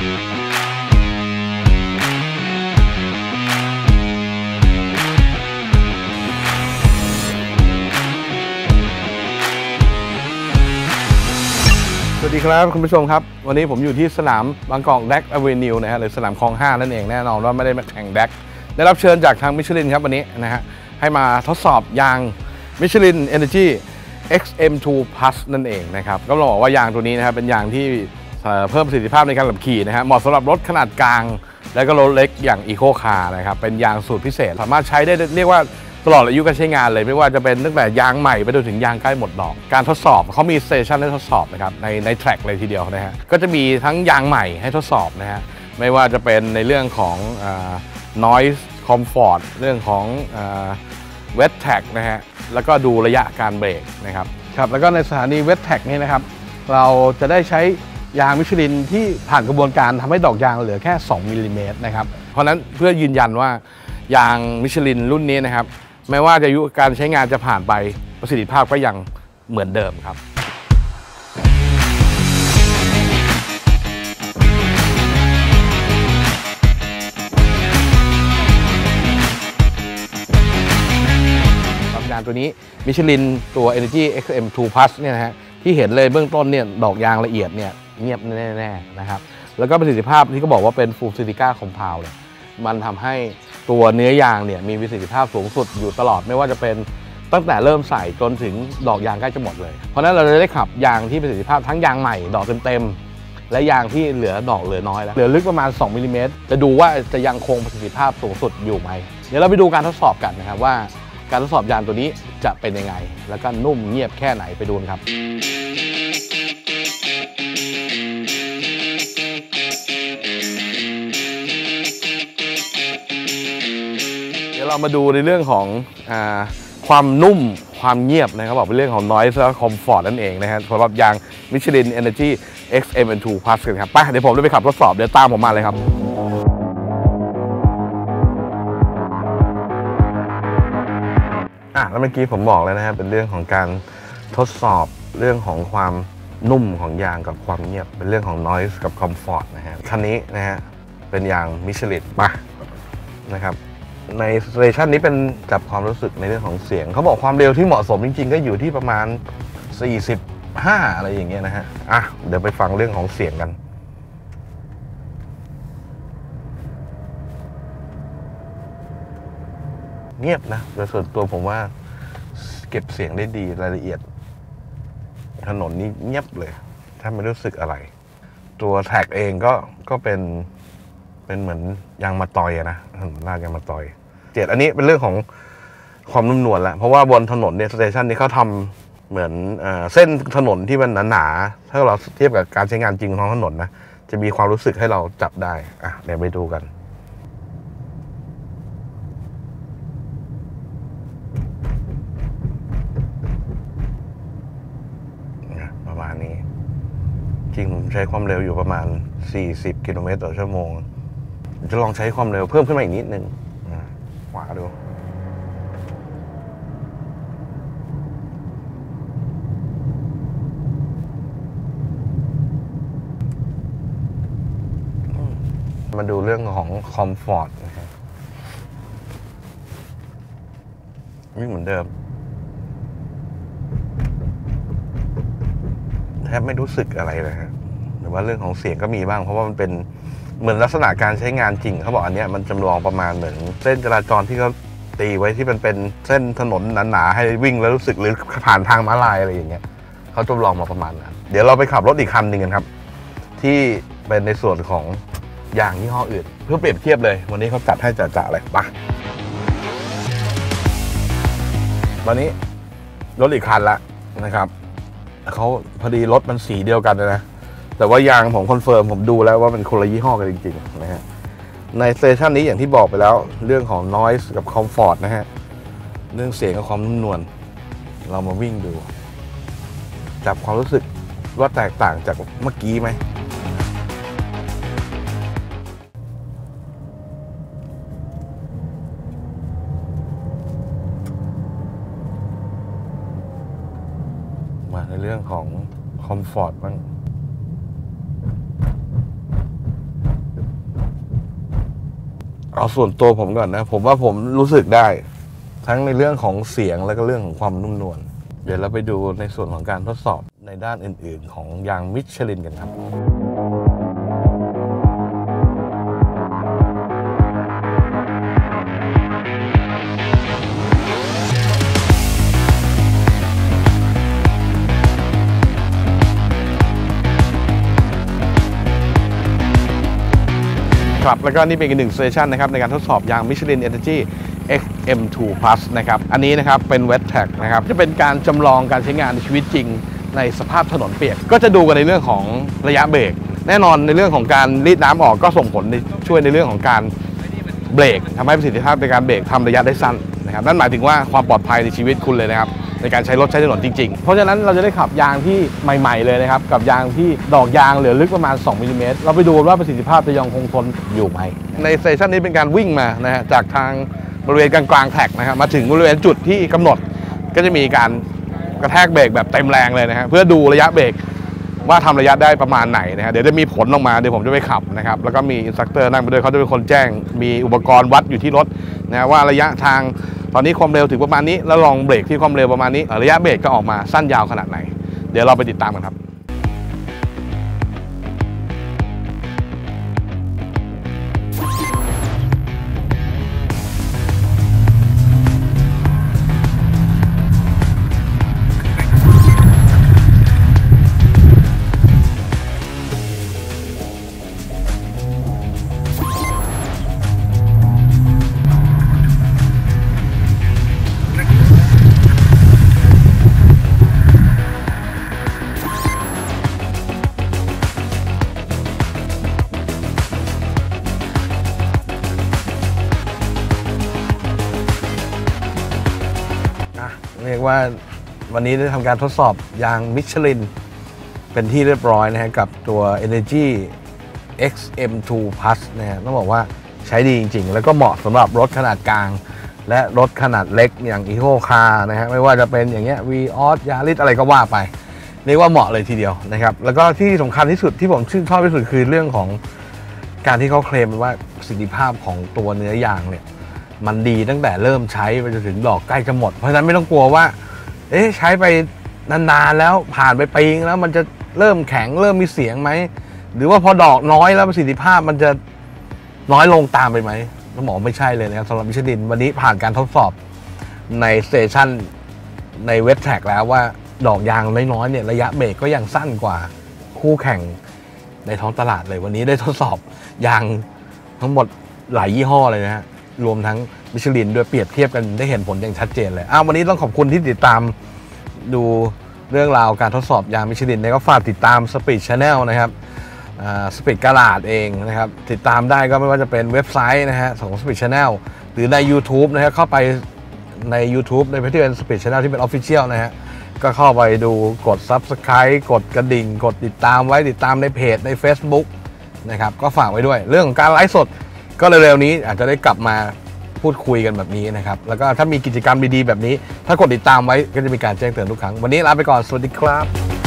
สวัสดีครับคุณผู้ชมครับ วันนี้ผมอยู่ที่สนามบางกอกแดกอเวนิวนะฮะหรือสนามคลอง 5 นั่นเองแน่นอนว่าไม่ได้มาแข่งแดกได้รับเชิญจากทางมิชลินครับวันนี้นะฮะให้มาทดสอบยางมิชลิน Energy XM2 Plus นั่นเองนะครับก็ต้องบอกว่ายางตัวนี้นะครับเป็นยางที่ เพิ่มประสิทธิภาพในการขับขี่นะฮะเหมาะสำหรับรถขนาดกลาง และก็รถเล็กอย่าง Eco Car นะครับเป็นยางสูตรพิเศษ สามารถใช้ได้เรียกว่าตลอดอายุการใช้งานเลย ไม่ว่าจะเป็นตั้งแต่ยางใหม่ไปจนถึงยางใกล้หมดดอก การทดสอบเขามีสเตชันให้ทดสอบนะครับในในแทร็กเลยทีเดียวนะฮะก็จะมีทั้งยางใหม่ให้ทดสอบนะฮะไม่ว่าจะเป็นในเรื่องของเอ่อ noise comfort เรื่องของเอ่อเวทแท็กนะฮะแล้วก็ดูระยะการเบรกนะครับครับแล้วก็ในสถานีเวทแท็กนี่นะครับเราจะได้ใช้ ยางมิชลินที่ผ่านกระบวนการทำให้ดอกยางเหลือแค่ 2มิลลิเมตรนะครับ เพราะฉะนั้นเพื่อยืนยันว่ายางมิชลินรุ่นนี้นะครับแม้ว่าจะอายุการใช้งานจะผ่านไปประสิทธิภาพก็ยังเหมือนเดิมครับสำหรับยางตัวนี้มิชลินตัว Energy XM2 Plus เนี่ยนะฮะที่เห็นเลยเบื้องต้นเนี่ยดอกยางละเอียดเนี่ย เงียบแน่ๆนะครับ แล้วก็ประสิทธิภาพที่เขาบอกว่าเป็น Full Silica Compound เนี่ยมันทำให้ตัวเนื้อยางเนี่ยมีประสิทธิภาพสูงสุดอยู่ตลอดไม่ว่าจะเป็นตั้งแต่เริ่มใส่จนถึงดอกยางใกล้จะหมดเลย เพราะนั้นเราจะได้ขับยางที่ประสิทธิภาพทั้งยางใหม่ดอกเต็มๆและยางที่เหลือดอกเหลือน้อยแล้วเหลือลึกประมาณ 2มิลลิเมตรจะดูว่าจะยังคงประสิทธิภาพสูงสุดอยู่ไหมเดี๋ยวเราไปดูการทดสอบกันนะครับว่า การทดสอบยานตัวนี้จะเป็นยังไง แล้วก็นุ่มเงียบแค่ไหนไปดูกันครับ เรามาดูในเรื่องของอความนุ่มความเงียบนะครับบอกเป็นเรื่องของ noise และ comfort นั่นเองนะครับสำหรับยาง Michelin Energy XM2 Plus กันครับไปเดี๋ยวผมจะไปขับทดสอบเดี๋ยวตามผมมาเลยครับอะแล้วเมื่อกี้ผมบอกแล้วนะครับเป็นเรื่องของการทดสอบเรื่องของความนุ่มของยางกับความเงียบ เป็นเรื่องของ noise กับ comfort นะฮะคันนี้นะฮะเป็นยางมิชลินมานะครับ ในสเตชันนี้เป็นจับความรู้สึกในเรื่องของเสียง เขาบอกความเร็วที่เหมาะสมจริง ๆ ก็อยู่ที่ประมาณ 45 อะไรอย่างเงี้ยนะฮะ อะ เดี๋ยวไปฟังเรื่องของเสียงกันเงียบนะโดยส่วนตัวผมว่าเก็บเสียงได้ดีรายละเอียด ถนนนี้เงียบเลย ถ้าไม่รู้สึกอะไร ตัว track เองก็ก็เป็นเป็นเหมือนยางมะตอยนะถนนลาดยางมะตอย เจ็ดอันนี้เป็นเรื่องของความนุ่มนวลแหละเพราะว่าบนถนนเนี่ย station นี้เขาทำเหมือนเอเส้นถนนที่มันหนาๆถ้าเราเทียบกับการใช้งานจริงของท้องถนนนะจะมีความรู้สึกให้เราจับได้อะเดี๋ยวไปดูกันประมาณนี้ จริงผมใช้ความเร็วอยู่ประมาณ 40 กิโลเมตรต่อชั่วโมงจะลองใช้ความเร็วเพิ่มขึ้นมาอีกนิดนึง ขวาดูมาดูเรื่องของคอมฟอร์ตนะครับวิ่งเหมือนเดิม แทบไม่รู้สึกอะไรเลยฮะหรือว่าเรื่องของเสียงก็มีบ้าง เพราะว่ามันเป็น เหมือนลักษณะการใช้งานจริงเขาบอกอันเนี้ยมันจำลองประมาณเหมือนเส้นจราจรที่เขาตีไว้ที่มันเป็นเส้นถนนหนาๆให้วิ่งแล้วรู้สึกหรือผ่านทางม้าลายอะไรอย่างเงี้ยเขาจำลองมาประมาณนั้นเดี๋ยวเราไปขับรถอีกคันหนึ่งกันครับ ที่เป็นในส่วนของยางยี่ห้ออื่น เพื่อเปรียบเทียบเลย วันนี้เขาจัดให้จะๆเลยไปตอนนี้รถอีกคันละนะครับเขาพอดีรถมันสีเดียวกันเลยนะ แต่ว่ายางผม confirm ผมดูแล้วว่าเป็นคนละยี่ห้อกันจริงๆนะฮะใน station นี้อย่างที่บอกไปแล้ว เรื่องของ noise กับ comfort นะฮะ เรื่องเสียงกับความนุ่มนวลเรามาวิ่งดู จับความรู้สึกว่าแตกต่างจากเมื่อกี้ไหมมาในเรื่องของคอมฟอร์ตบ้าง เอาส่วนตัวผมก่อนนะ ผมว่าผมรู้สึกได้ ทั้งในเรื่องของเสียงแล้วก็เรื่องของความนุ่มนวลเดี๋ยวเราไปดูในส่วนของการทดสอบในด้านอื่น ๆ ของยางมิชลินกันครับ ครับ แล้วก็นี่เป็นอีกหนึ่งสเตชันนะครับในการทดสอบยาง Michelin Energy XM2 Plus นะครับ อันนี้นะครับเป็น Wet t r a c นะครับ จะเป็นการจำลองการใช้งานในชีวิตจริงในสภาพถนนเปียก ก็จะดูกันในเรื่องของระยะเบรก แน่นอนในเรื่องของการรีดน้ำออกก็ส่งผลในช่วยในเรื่องของการเบรกทำให้ประสิทธิภาพในการเบรกทำระยะได้สั้นนะครับ นั่นหมายถึงว่าความปลอดภัยในชีวิตคุณเลยนะครับ ในการใช้รถใช้ถนนจริง ๆ เพราะฉะนั้นเราจะได้ขับยางที่ใหม่ ๆ เลยนะครับ กับยางที่ดอกยางเหลือลึกประมาณ 2มิลลิเมตรเราไปดูว่าประสิทธิภาพจะยังคงทนอยู่ไหม ใน session นี้เป็นการวิ่งมานะฮะจากทางบริเวณกลางๆ track นะครับมาถึงบริเวณจุดที่กำหนดก็จะมีการกระแทกเบรกแบบเต็มแรงเลยนะฮะเพื่อดูระยะเบรก ว่าทำระยะได้ประมาณไหนนะฮะเดี๋ยวจะมีผลออกมาเดี๋ยวผมจะไปขับนะครับแล้วก็มี instructor นั่งไปด้วยเขาจะเป็นคนแจ้ง มีอุปกรณ์วัดอยู่ที่รถนะฮะว่าระยะทางตอนนี้ความเร็วถึงประมาณนี้ แล้วลองเบรกที่ความเร็วประมาณนี้ ระยะเบรกก็ออกมาสั้นยาวขนาดไหน เดี๋ยวเราไปติดตามกันครับ เรียกว่าวันนี้ได้ทำการทดสอบยางมิชลิน เป็นที่เรียบร้อยนะฮะกับตัว Energy XM2 Plus นะฮะต้องบอกว่าใช้ดีจริง ๆ แล้วก็เหมาะสำหรับรถขนาดกลาง และรถขนาดเล็กอย่าง Eco Car นะฮะไม่ว่าจะเป็นอย่างเงี้ย v ีออสยาริสอะไรก็ว่าไป เรียกว่าเหมาะเลยทีเดียวนะครับ แล้วก็ที่สำคัญที่สุดที่ผมชื่นชอบที่สุดคือเรื่องของการที่เขาเคลมว่าประสิทธิภาพของตัวเนื้อยางเนี่ย มันดีตั้งแต่เริ่มใช้ไปจนถึงดอกใกล้จะหมด เพราะฉะนั้นไม่ต้องกลัวว่า เอ๊ะใช้ไปนานๆแล้วผ่านไปปีงแล้วมันจะเริ่มแข็งเริ่มมีเสียงไหม หรือว่าพอดอกน้อยแล้วประสิทธิภาพมันจะน้อยลงตามไปไหมต้องบอกไม่ใช่เลยนะครับสำหรับมิชลินวันนี้ผ่านการทดสอบในสเตชันในเว็บแท็กแล้วว่าดอกยางน้อยๆเนี่ยระยะเบรกก็ยังสั้นกว่าคู่แข่งในท้องตลาดเลยวันนี้ได้ทดสอบยางทั้งหมดหลายยี่ห้อเลยนะฮะ รวมทั้งมิชลินด้วยเปรียบเทียบกันได้เห็นผลอย่างชัดเจนเลยอ้าววันนี้ต้องขอบคุณที่ติดตามดูเรื่องราวการทดสอบยางมิชลินนะก็ฝากติดตาม Speed Channel นะครับสปีดกาลาดเองนะครับ ติดตามได้ก็ไม่ว่าจะเป็นเว็บไซต์นะฮะของ Speed Channel หรือใน YouTube นะครับเข้าไปใน YouTube ในที่เป็น Speed Channel ที่เป็น Official นะฮะก็เข้าไปดูกด Subscribe กดกระดิ่ง กดติดตามไว้ติดตามในเพจใน Facebook นะครับก็ฝากไว้ด้วยเรื่องของการไลฟ์สด ก็เร็วๆนี้อาจจะได้กลับมาพูดคุยกันแบบนี้นะครับ แล้วก็ถ้ามีกิจกรรมดีๆแบบนี้ ถ้ากดติดตามไว้ก็จะมีการแจ้งเตือนทุกครั้ง วันนี้ลาไปก่อน สวัสดีครับ